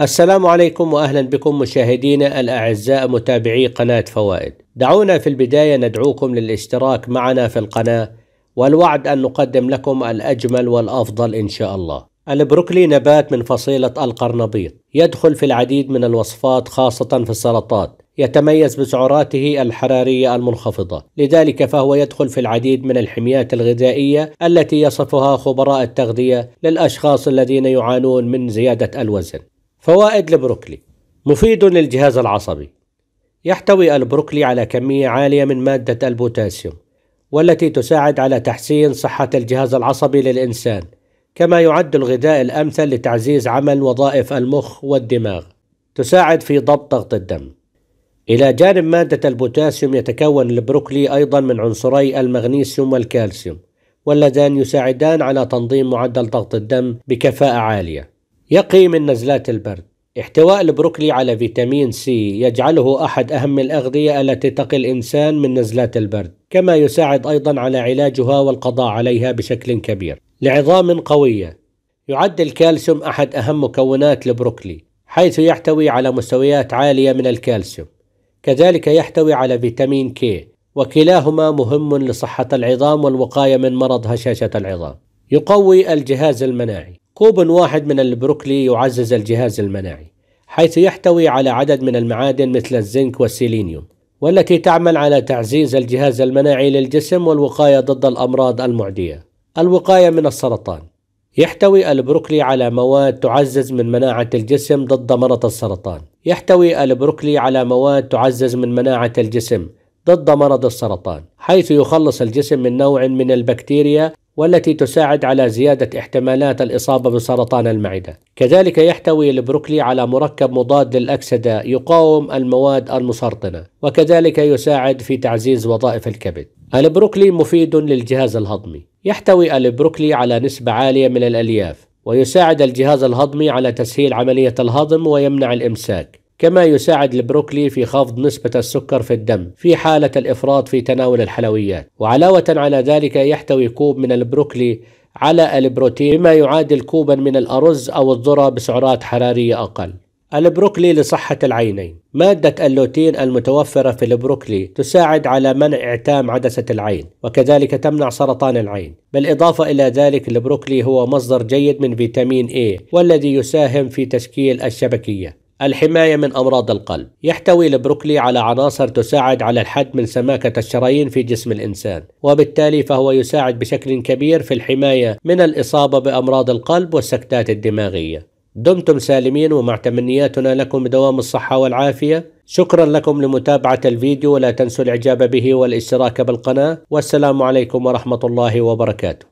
السلام عليكم وأهلا بكم مشاهدينا الأعزاء متابعي قناة فوائد. دعونا في البداية ندعوكم للاشتراك معنا في القناة والوعد أن نقدم لكم الأجمل والأفضل إن شاء الله. البروكلي نبات من فصيلة القرنبيط، يدخل في العديد من الوصفات خاصة في السلطات، يتميز بسعراته الحرارية المنخفضة، لذلك فهو يدخل في العديد من الحميات الغذائية التي يصفها خبراء التغذية للأشخاص الذين يعانون من زيادة الوزن. فوائد البروكلي مفيد للجهاز العصبي. يحتوي البروكلي على كمية عالية من مادة البوتاسيوم والتي تساعد على تحسين صحة الجهاز العصبي للإنسان كما يعد الغذاء الأمثل لتعزيز عمل وظائف المخ والدماغ. تساعد في ضبط ضغط الدم. إلى جانب مادة البوتاسيوم يتكون البروكلي أيضا من عنصري المغنيسيوم والكالسيوم واللذان يساعدان على تنظيم معدل ضغط الدم بكفاءة عالية. يقي من نزلات البرد. احتواء البروكلي على فيتامين سي يجعله أحد أهم الأغذية التي تقي الإنسان من نزلات البرد كما يساعد أيضا على علاجها والقضاء عليها بشكل كبير. لعظام قوية. يعد الكالسيوم أحد أهم مكونات البروكلي حيث يحتوي على مستويات عالية من الكالسيوم. كذلك يحتوي على فيتامين كي وكلاهما مهم لصحة العظام والوقاية من مرض هشاشة العظام. يقوي الجهاز المناعي. كوب واحد من البروكلي يعزز الجهاز المناعي حيث يحتوي على عدد من المعادن مثل الزنك والسيلينيوم والتي تعمل على تعزيز الجهاز المناعي للجسم والوقاية ضد الأمراض المعدية. الوقاية من السرطان. يحتوي البروكلي على مواد تعزز من مناعة الجسم ضد مرض السرطان. يحتوي البروكلي على مواد تعزز من مناعة الجسم ضد مرض السرطان حيث يخلص الجسم من نوع من البكتيريا والتي تساعد على زيادة احتمالات الإصابة بسرطان المعدة. كذلك يحتوي البروكلي على مركب مضاد للأكسدة يقاوم المواد المسرطنة، وكذلك يساعد في تعزيز وظائف الكبد. البروكلي مفيد للجهاز الهضمي. يحتوي البروكلي على نسبة عالية من الألياف، ويساعد الجهاز الهضمي على تسهيل عملية الهضم ويمنع الإمساك. كما يساعد البروكلي في خفض نسبة السكر في الدم في حالة الإفراط في تناول الحلويات. وعلاوة على ذلك يحتوي كوب من البروكلي على البروتين بما يعادل كوبا من الأرز أو الذرة بسعرات حرارية أقل. البروكلي لصحة العينين. مادة اللوتين المتوفرة في البروكلي تساعد على منع إعتام عدسة العين وكذلك تمنع سرطان العين. بالإضافة إلى ذلك البروكلي هو مصدر جيد من فيتامين A والذي يساهم في تشكيل الشبكية. الحماية من أمراض القلب. يحتوي البروكلي على عناصر تساعد على الحد من سماكة الشرايين في جسم الإنسان وبالتالي فهو يساعد بشكل كبير في الحماية من الإصابة بأمراض القلب والسكتات الدماغية. دمتم سالمين ومع تمنياتنا لكم بدوام الصحة والعافية. شكرا لكم لمتابعة الفيديو ولا تنسوا الإعجاب به والاشتراك بالقناة. والسلام عليكم ورحمة الله وبركاته.